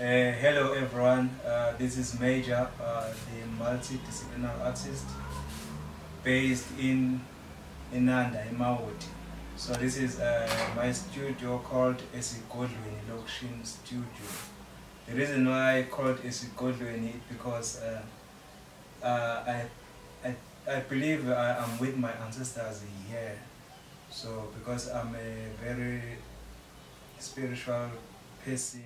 Uh, hello everyone, uh, this is Major, uh, the multidisciplinary artist based in Inanda, in Mawuti. So this is uh, my studio called Esigodlweni Lokshin Studio. The reason why I called Esigodlweni is because uh, uh, I, I, I believe I am with my ancestors here. So because I'm a very spiritual person